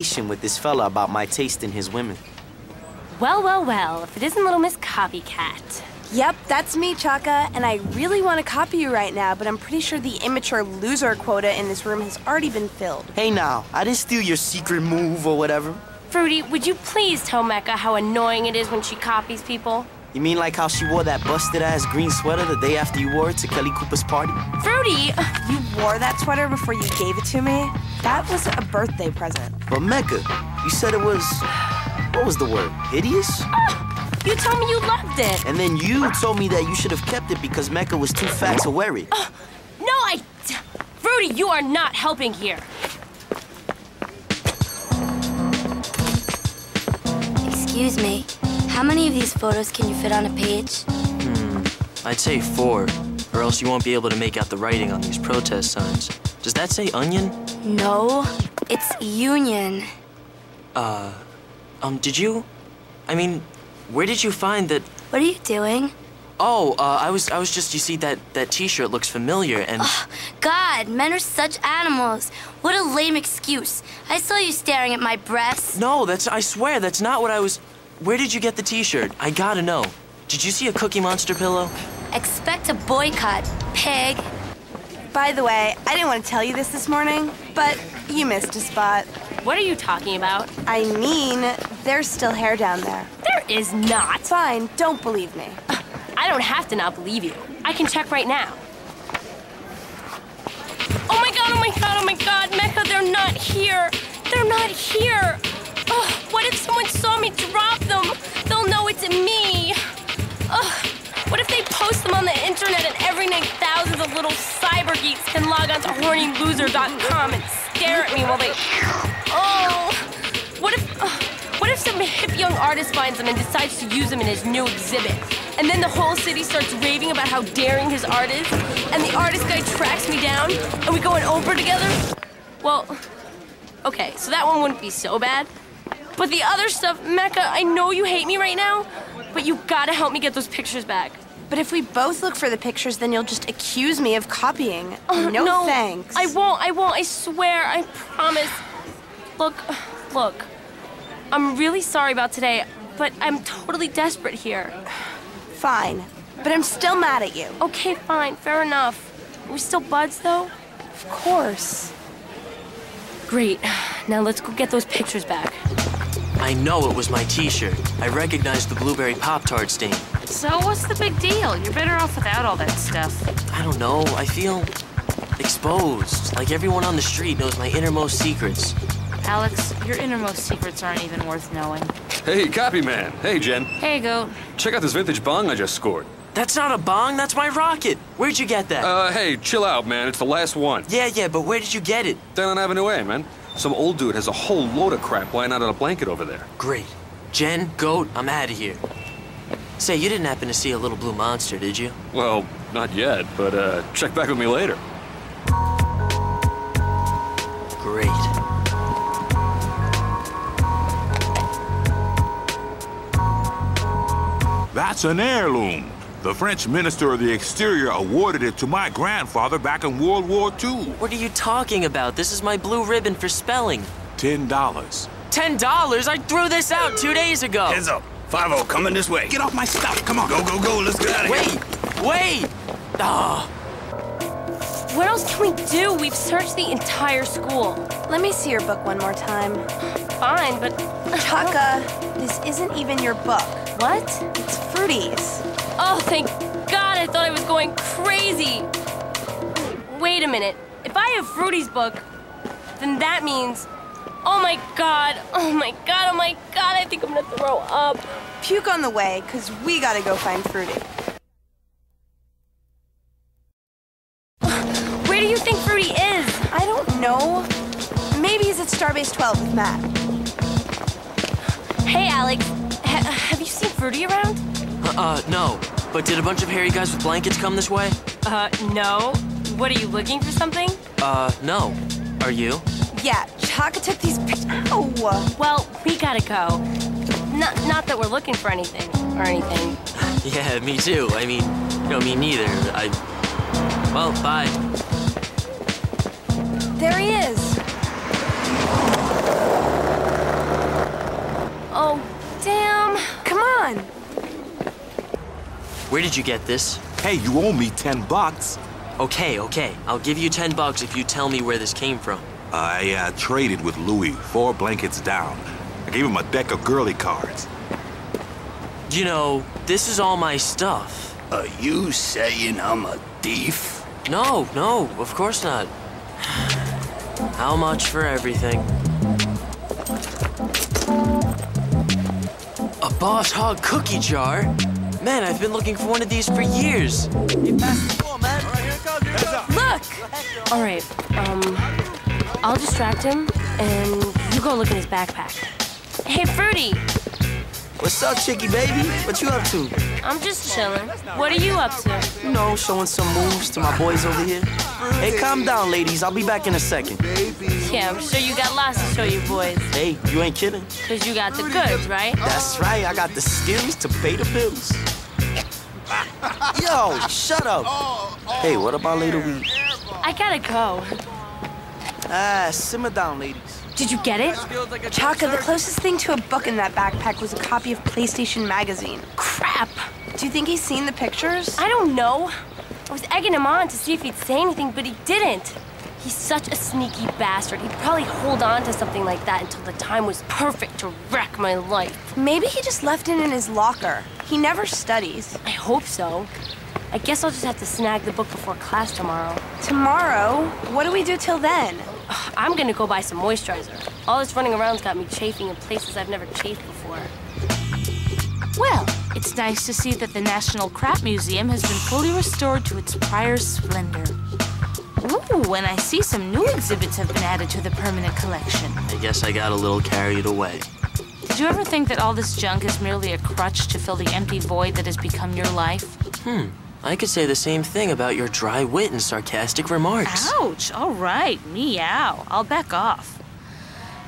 with this fella about my taste in his women. Well, well, well, if it isn't little Miss Copycat. Yep, that's me, Chaka, and I really want to copy you right now, but I'm pretty sure the immature loser quota in this room has already been filled. Hey now, I didn't steal your secret move or whatever. Fruity, would you please tell Mecca how annoying it is when she copies people? You mean like how she wore that busted ass green sweater the day after you wore it to Kelly Cooper's party? Fruity! You wore that sweater before you gave it to me? That was a birthday present. But Mecca, you said it was. What was the word? Hideous? Oh, you told me you loved it. And then you told me that you should have kept it because Mecca was too fat to wear it. Oh, no, I. Fruity, you are not helping here. Excuse me. How many of these photos can you fit on a page? Hmm, I'd say four, or else you won't be able to make out the writing on these protest signs. Does that say onion? No, it's union. Uh, um, did you? I mean, where did you find that? What are you doing? Oh, uh, I was, I was just. You see that that T-shirt looks familiar, and God, men are such animals. What a lame excuse. I saw you staring at my breasts. no, that's. I swear, that's not what I was. Where did you get the T-shirt? I gotta know. Did you see a Cookie Monster pillow? Expect a boycott, pig. By the way, I didn't want to tell you this this morning, but you missed a spot. What are you talking about? I mean, there's still hair down there. There is not. Fine, don't believe me. I don't have to not believe you. I can check right now. Oh my god, oh my god, oh my god, Mecca, they're not here. They're not here. What if someone saw me drop them? They'll know it's me. Ugh, what if they post them on the internet and every night thousands of little cyber geeks can log on to hornyloser.com and stare at me while they. Oh, what if. ugh, what if some hip young artist finds them and decides to use them in his new exhibit? And then the whole city starts raving about how daring his art is, and the artist guy tracks me down, and we go on Oprah together? Well, okay, so that one wouldn't be so bad. But the other stuff, Mecca, I know you hate me right now, but you gotta help me get those pictures back. But if we both look for the pictures, then you'll just accuse me of copying. Uh, no, thanks. I won't, I won't, I swear, I promise. Look, look, I'm really sorry about today, but I'm totally desperate here. Fine, but I'm still mad at you. Okay, fine, fair enough. Are we still buds, though? Of course. Great. Now let's go get those pictures back. I know it was my T-shirt. I recognized the blueberry Pop Tart stain. So what's the big deal? You're better off without all that stuff. I don't know. I feel exposed. Like everyone on the street knows my innermost secrets. Alex, your innermost secrets aren't even worth knowing. Hey, copy man. Hey, Jen. Hey, Goat. Check out this vintage bong I just scored. That's not a bong. That's my rocket. Where'd you get that? Uh, hey, chill out, man. It's the last one. yeah, yeah, but where did you get it? Down on Avenue A, man. Some old dude has a whole load of crap lying out on a blanket over there. Great. Jen, Goat, I'm out of here. Say, you didn't happen to see a little blue monster, did you? Well, not yet, but uh, check back with me later. Great. That's an heirloom. The French Minister of the Exterior awarded it to my grandfather back in World War II. What are you talking about? This is my blue ribbon for spelling. Ten dollars. Ten dollars? I threw this out two days ago. Heads up. 5 coming this way. Get off my stuff. Come on. Go, go, go. Let's get out of here. Wait, wait. Ah, What else can we do? We've searched the entire school. Let me see your book one more time. Fine, but. Chaka, this isn't even your book. What? It's Fruity's. Oh, thank God, I thought I was going crazy. Wait a minute. If I have Fruity's book, then that means. Oh my God, oh my God, oh my God, I think I'm gonna throw up. Puke on the way, because we gotta go find Fruity. Where do you think Fruity is? I don't know. Maybe he's at Starbase 12 with Matt. Hey, Alex, have you seen Fruity around? Uh, uh, no. But did a bunch of hairy guys with blankets come this way? Uh, no. What are you looking for something? Uh, no. Are you? Yeah, Chaka took these pictures. Ow! Well, we gotta go. Not, not that we're looking for anything or anything. Yeah, me too. I mean, no, me neither. I. Well, bye. There he is. Where did you get this? Hey, you owe me 10 bucks. Okay, okay. I'll give you 10 bucks if you tell me where this came from. I uh, traded with Louis, four blankets down. I gave him a deck of girly cards. You know, this is all my stuff. Are you saying I'm a thief? No, no, of course not. How much for everything? A Boss Hog cookie jar? Man, I've been looking for one of these for years. Look! All right, um, I'll distract him, and you go look in his backpack. Hey, Fruity, What's up, Chicky baby? What you up to? I'm just chilling. What are you up to? You know, showing some moves to my boys over here. Hey, calm down, ladies. I'll be back in a second. Yeah, I'm sure you got lots to show you boys, Hey, you ain't kidding. because you got the goods, right? That's right. I got the skills to pay the bills. Yo, shut up. Hey, what about later we? I gotta go. Ah, simmer down, ladies. Did you get it? Chaka, the closest thing to a book in that backpack was a copy of PlayStation Magazine. Crap. Do you think he's seen the pictures? I don't know. I was egging him on to see if he'd say anything, but he didn't. He's such a sneaky bastard. He'd probably hold on to something like that until the time was perfect to wreck my life. Maybe he just left it in his locker. He never studies. I hope so. I guess I'll just have to snag the book before class tomorrow. Tomorrow? What do we do till then? I'm gonna go buy some moisturizer. All this running around's got me chafing in places I've never chafed before. Well, it's nice to see that the National Crap Museum has been fully restored to its prior splendor. Ooh, and I see some new exhibits have been added to the permanent collection. I guess I got a little carried away. Did you ever think that all this junk is merely a crutch to fill the empty void that has become your life? Hmm. I could say the same thing about your dry wit and sarcastic remarks. Ouch! All right, meow. I'll back off.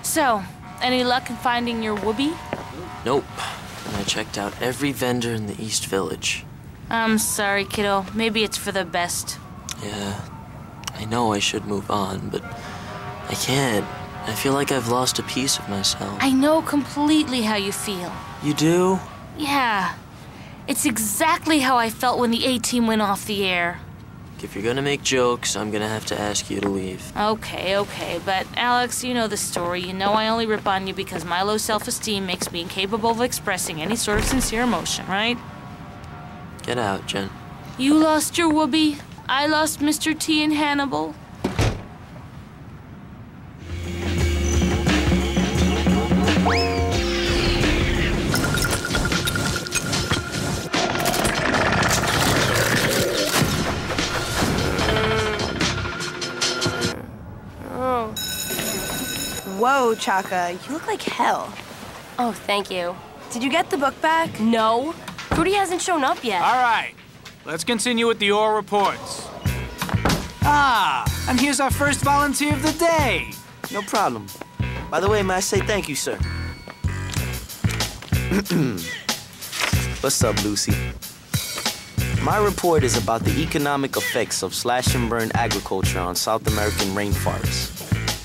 So, any luck in finding your whoopee? Nope. And I checked out every vendor in the East Village. I'm sorry, kiddo. Maybe it's for the best. Yeah, I know I should move on, but I can't. I feel like I've lost a piece of myself. I know completely how you feel. You do? Yeah. It's exactly how I felt when the A team went off the air. If you're gonna make jokes, I'm gonna have to ask you to leave. Okay, okay, but Alex, you know the story. You know I only rip on you because my low self esteem makes me incapable of expressing any sort of sincere emotion, right? Get out, Jen. You lost your whoopee. I lost Mr. T and Hannibal. Oh. Whoa, Chaka, you look like hell. Oh, thank you. Did you get the book back? No, Fruity hasn't shown up yet. All right, let's continue with the oral reports. Ah, and here's our first volunteer of the day. No problem. By the way, may I say thank you, sir? What's up, Lucy? My report is about the economic effects of slash and burn agriculture on South American rainforests.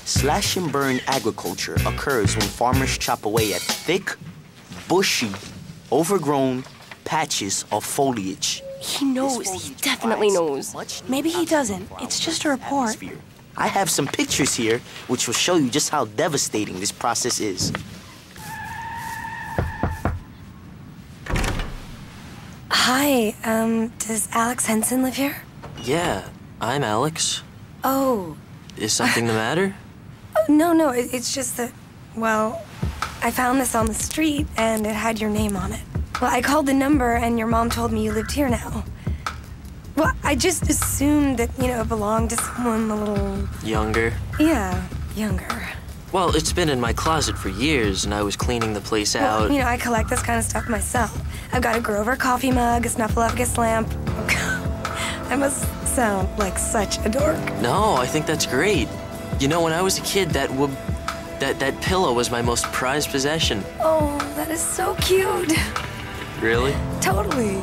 Slash and burn agriculture occurs when farmers chop away at thick, bushy, overgrown patches of foliage. He knows. He definitely knows. Maybe he doesn't. It's just a report. I have some pictures here which will show you just how devastating this process is. Hi, um, does Alex Henson live here? Yeah, I'm Alex. Oh, Is something the matter? no, no, it, it's just that, well, I found this on the street and it had your name on it. Well, I called the number and your mom told me you lived here now. Well, I just assumed that, you know, it belonged to someone a little, Younger? yeah, younger. Well, it's been in my closet for years, and I was cleaning the place Well, out. you know, I collect this kind of stuff myself. I've got a Grover coffee mug, a Snuffleupagus lamp. I must sound like such a dork. No, I think that's great. You know, when I was a kid, that would. That, that pillow was my most prized possession. Oh, that is so cute. Really? Totally.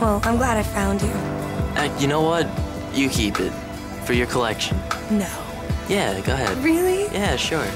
Well, I'm glad I found you. Uh, you know what? You keep it. For your collection. No. Yeah, go ahead. Really? Yeah, sure.